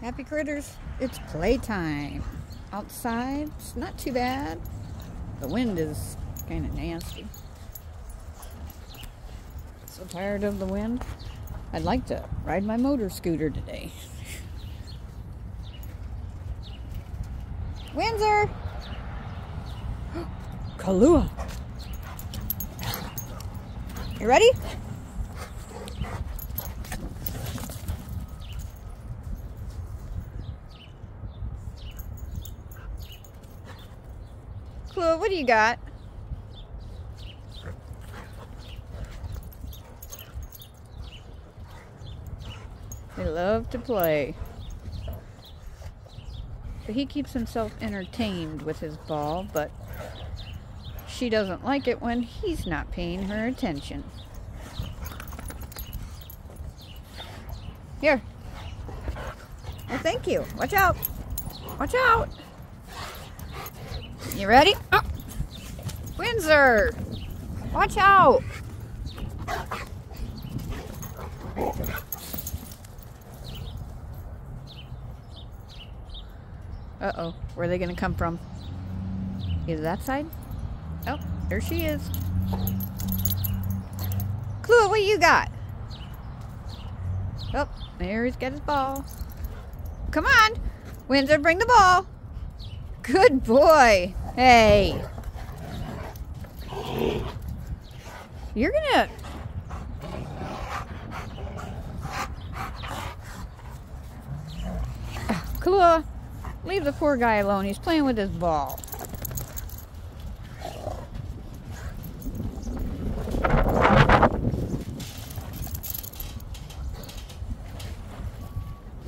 Happy critters, it's playtime. Outside, it's not too bad. The wind is kind of nasty. So tired of the wind. I'd like to ride my motor scooter today. Windsor! Kahula! You ready? Chloe, what do you got? They love to play. But he keeps himself entertained with his ball, but she doesn't like it when he's not paying her attention. Here. Oh, thank you. Watch out. Watch out. You ready? Oh. Windsor! Watch out! Uh-oh. Where are they to come from? Is that side? Oh, there she is. Clue, what you got? Oh, there he's got his ball. Come on! Windsor, bring the ball! Good boy! Hey! You're gonna... Kahula, leave the poor guy alone. He's playing with his ball.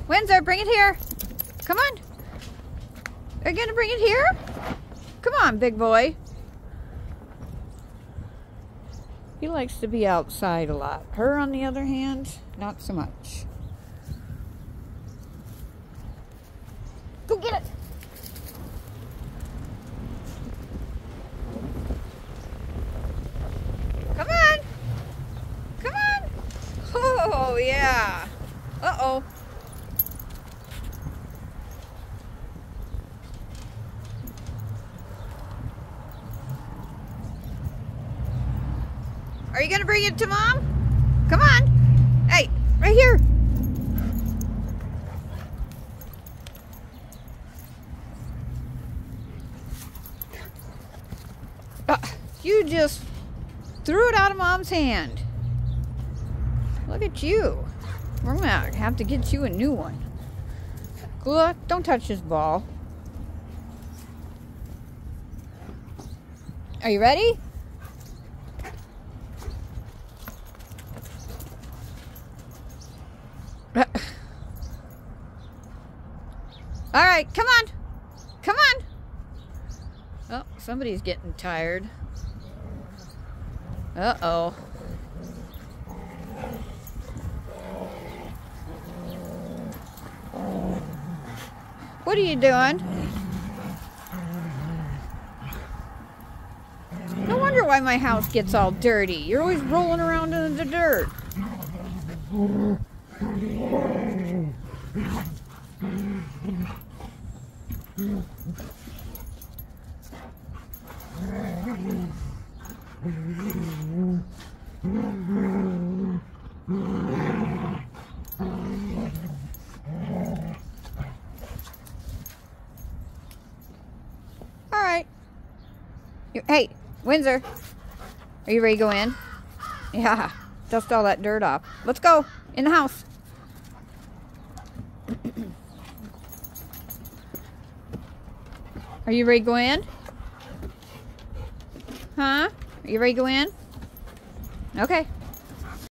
Windsor, bring it here. Come on. Are you gonna bring it here? On, big boy. He likes to be outside a lot. Her, on the other hand, not so much. Go get it. Come on. Come on. Oh, yeah. Uh-oh. Are you going to bring it to mom? Come on. Hey, right here. Uh, you just threw it out of mom's hand. Look at you. We're going to have to get you a new one. Kahula, don't touch this ball. Are you ready? All right, come on. Come on. Oh, somebody's getting tired. Uh-oh. What are you doing? No wonder why my house gets all dirty. You're always rolling around in the dirt. All right. Hey, Windsor. Are you ready to go in? Yeah. Dust all that dirt off. Let's go. In the house. Are you ready to go in? Huh? You ready to go in? Okay.